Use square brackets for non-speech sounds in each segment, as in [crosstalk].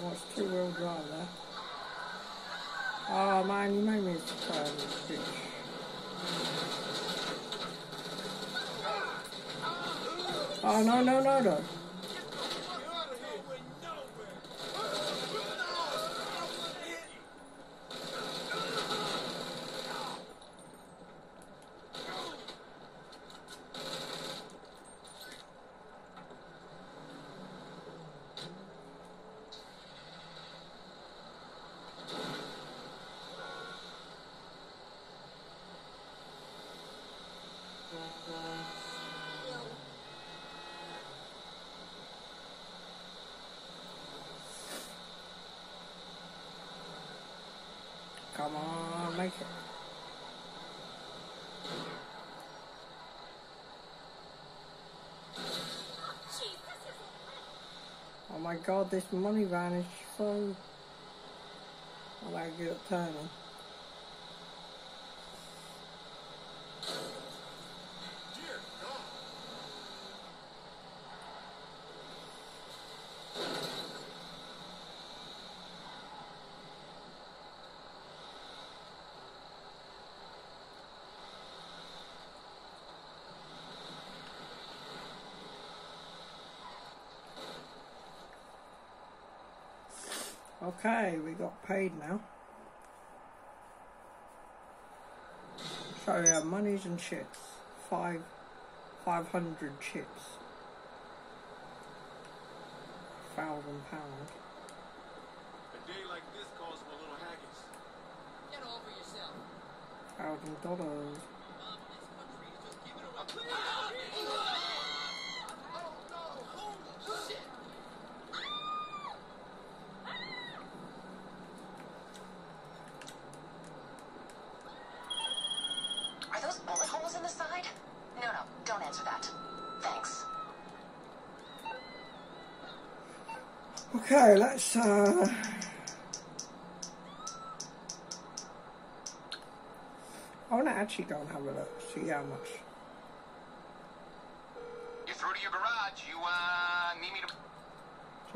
Oh, it's two-wheel drive there. Oh man, you made me turn bitch. Oh no no no no. Come on, make it. Oh my god, this money van is so... I like it turning. Okay, we got paid now. So yeah, monies and chips. Five, five hundred chips. Thousand pounds. A day like this calls for a little haggis. Get over yourself. Thousand dollars. Mom in this country is just giving away. Oh no! Holy shit! Are those bullet holes in the side? No, no, don't answer that. Thanks. Okay, let's uh I wanna actually go and have a look, see how much. You're through to your garage. You, uh, need me to...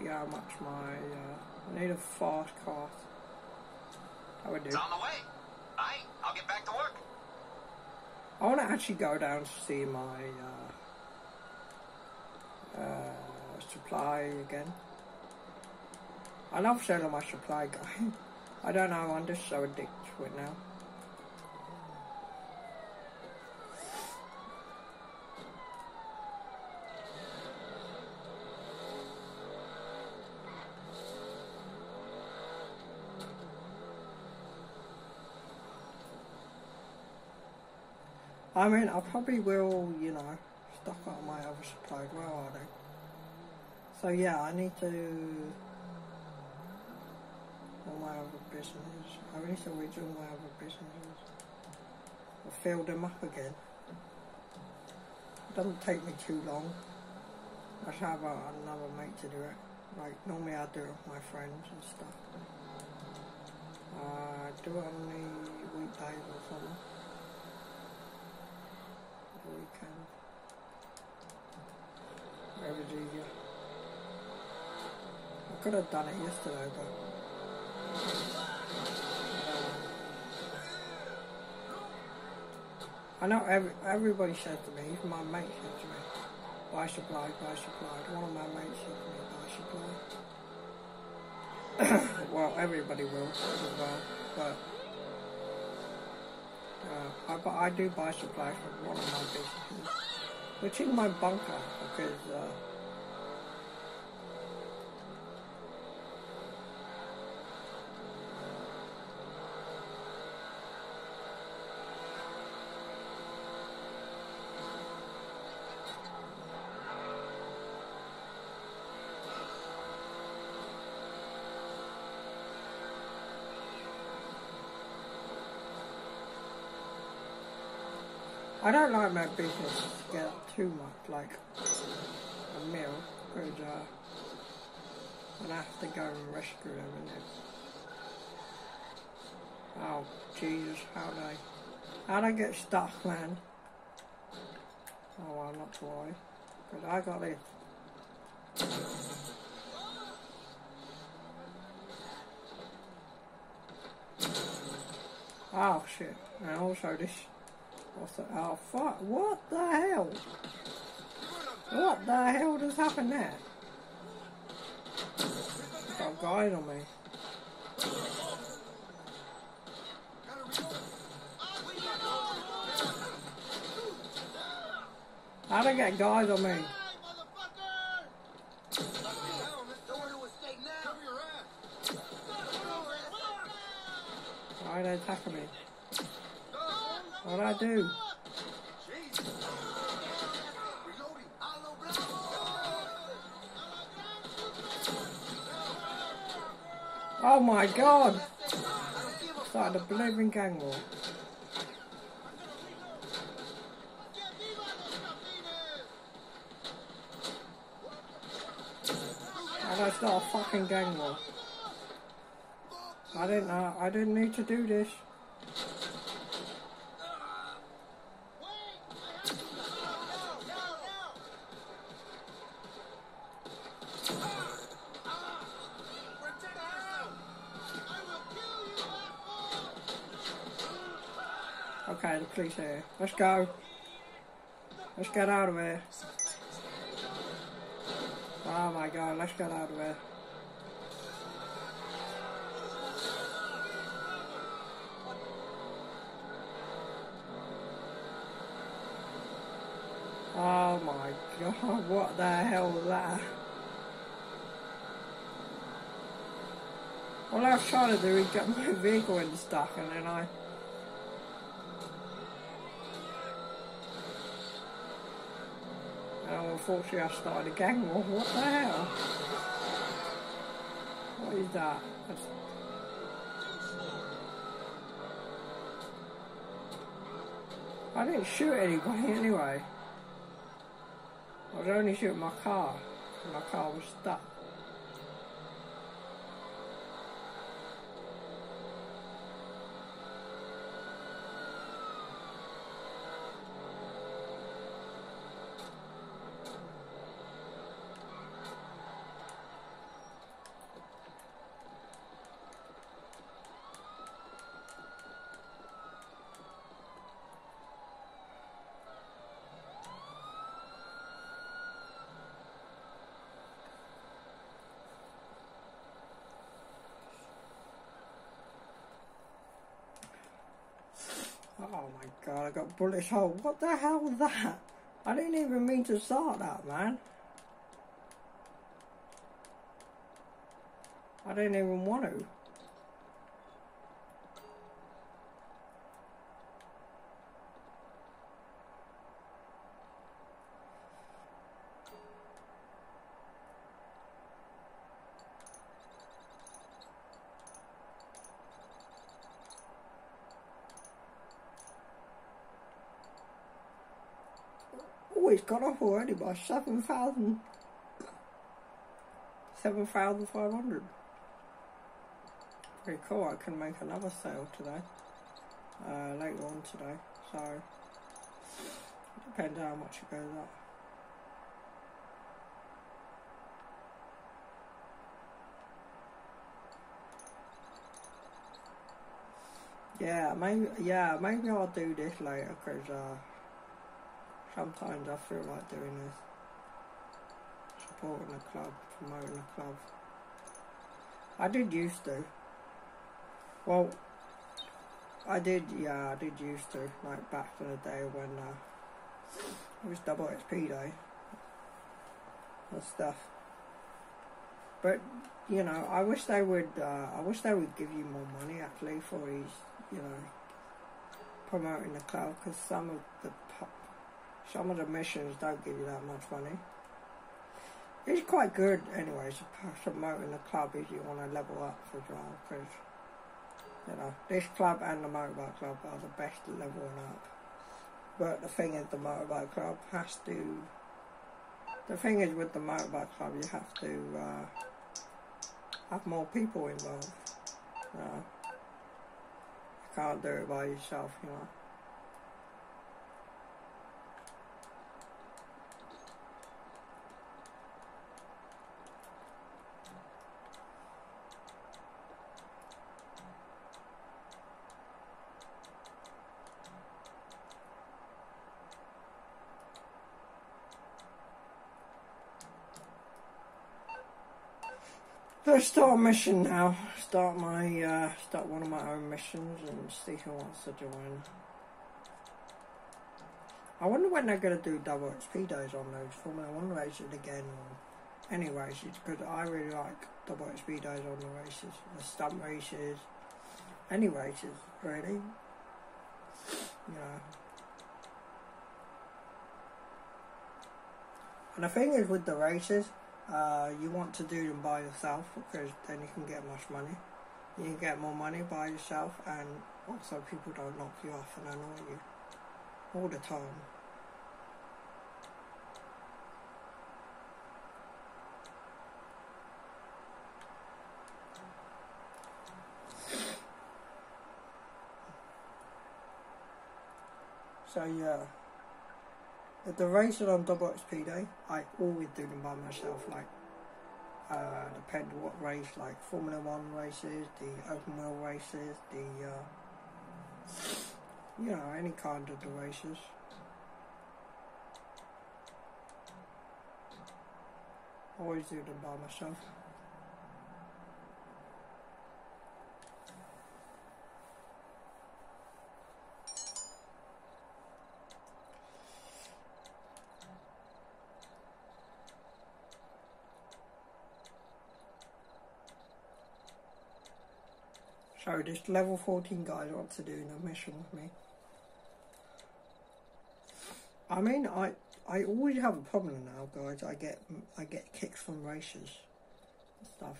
See how much my uh I need a fast car. That would do. It's on the way. Aye, I'll get back to work. I wanna actually go down to see my uh uh supply again. I love selling my supply guy. I don't know, I'm just so addicted to it now. I mean, I probably will, you know, stock up my other supplies. Where are they? So yeah, I need to other businesses. I to redo all my other businesses. Or fill them up again. It doesn't take me too long. I just have another mate to do it. Like normally I do it with my friends and stuff. Uh, do it on the weekdays or something. The weekend. Whatever's easier. I could have done it yesterday, but I know every, everybody said to me, even my mate said to me, buy supply, buy supply. One of my mates said to me, buy supply. [coughs] well, everybody will as well, but uh, I, bu- I do buy supplies from one of my businesses, which is my bunker, because uh, I don't like my business to get too much, like a meal, because uh, I have to go and rescue them and then, oh Jesus, how do I, how do I get stuck, man? Oh well, not to worry, But I got it. Oh shit, and also this what's the oh fuck what the hell? What the hell just happened there? Got guys on me. How they get guys on me? Why are they attacking me? What'd I do? Oh my god! Started a blooming gang war. Did I start a fucking gang war? I didn't know. I didn't need to do this. Okay, the police here. Let's go. Let's get out of here. Oh my god, let's get out of here. Oh my god, what the hell was that? All I was trying to do is get my vehicle in the stock and then I... And unfortunately I started a gang war. What the hell? What is that? That's... I didn't shoot anybody anyway. I was only shooting my car. My car was stuck. Oh my god, I got bullet hole. Oh, what the hell was that? I didn't even mean to start that, man. I didn't even want to. It's got off already by 7,000. 7,500. Pretty cool, I can make another sale today. Uh, later on today, so depends how much it goes up. Yeah, maybe yeah, maybe I'll do this later because uh, sometimes I feel like doing this, supporting the club, promoting the club. I did used to. Well, I did, yeah, I did used to, like back in the day when uh, it was double XP day and stuff. But you know, I wish they would. Uh, I wish they would give you more money actually for these, you know, promoting the club because some of the some of the missions don't give you that much money. It's quite good, anyways, promoting the club if you want to level up as well because you know this club and the motorbike club are the best leveling up. But the thing is, the motorbike club has to. The thing is, with the motorbike club, you have to. Uh, have more people involved. You, know. you can't do it by yourself, you know. Let's start a mission now. Start my uh, start one of my own missions and see who wants to join. I wonder when they're gonna do double XP days on those Formula One races again or any races because I really like double XP days on the races, the stunt races, any races really. You know. And the thing is with the races, uh, you want to do them by yourself because then you can get much money. You can get more money by yourself and also people don't knock you off and annoy you all the time. So yeah, the races on day, I always do them by myself. Like, uh, depend what race, like Formula One races, the open wheel races, the uh, you know any kind of the races. Always do them by myself. So this level 14 guy wants to do a mission with me. I mean, I I always have a problem now, guys. I get I get kicks from races and stuff.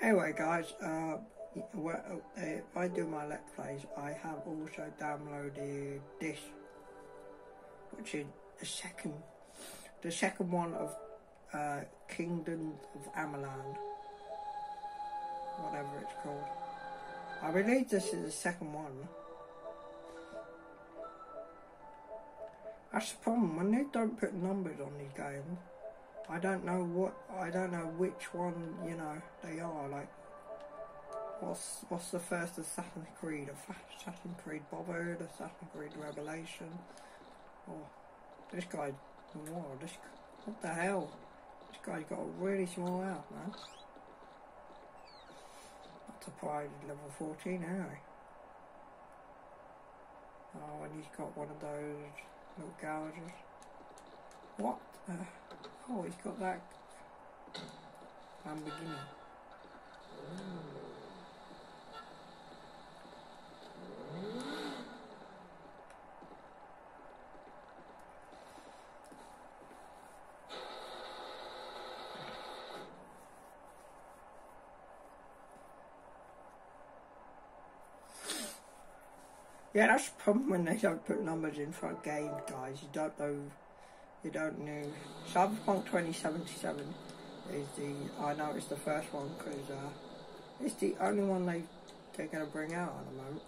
Anyway, guys, uh, uh, if I do my let's plays, I have also downloaded this, which is the second, the second one of uh, Kingdom of Amaland, whatever it's called. I believe this is the second one. That's the problem, when they don't put numbers on these games, I don't know what, I don't know which one, you know, they are, like, what's what's the first Assassin's Creed, Assassin's Creed Brotherhood, Assassin's Creed Revelation, oh, this guy, wow, this, what the hell, this guy's got a really small out, man. Not surprised he's level 14 anyway. Oh, and he's got one of those little gouges. What? Uh, oh, he's got that Lamborghini. Yeah, that's the problem when they don't put numbers in for a game, guys. You don't know. You don't know. Cyberpunk 2077 is the. I know it's the first one because uh, it's the only one they they're to bring out at the moment.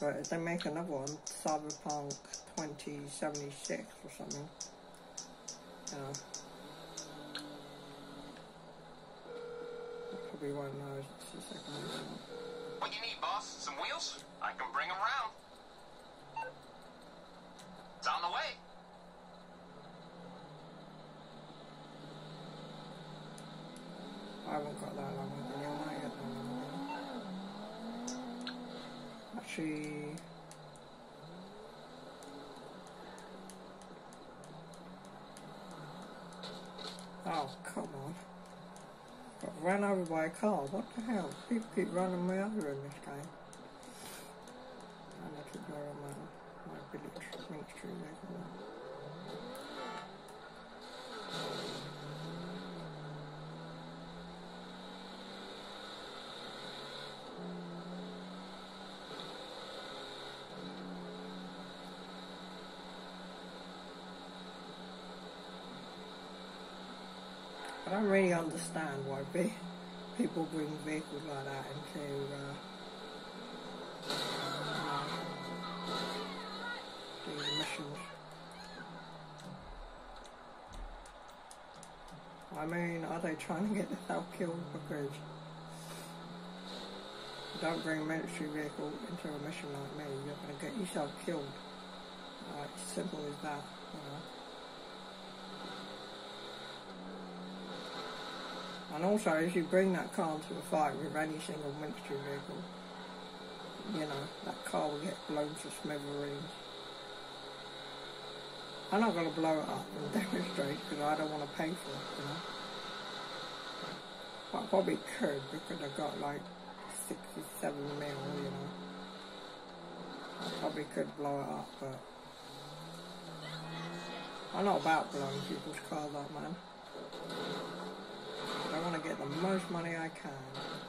But if they make another one, Cyberpunk 2076 or something, you know, probably won't know it's the second one. What you need, boss? Some wheels? I can bring them around. It's on the way. I haven't got that long with yet. though. Actually, oh come on! Got run over by a car. What the hell? People keep running me over in this game. And I keep going on my my village Main Street vehicle. Don't really understand why be, people bring vehicles like that into uh, these missions. I mean, are they trying to get themselves killed because you don't bring a military vehicle into a mission like me, you're going to get yourself killed. Uh, it's simple as that, you know. And also, if you bring that car into a fight with any single military vehicle, you know, that car will get blown to smithereens. I'm not going to blow it up and [laughs] demonstrate because I don't want to pay for it, you know. But I probably could because I've got like 67 mil, you know. I probably could blow it up, but I'm not about blowing people's cars up, man. I want to get the most money I can.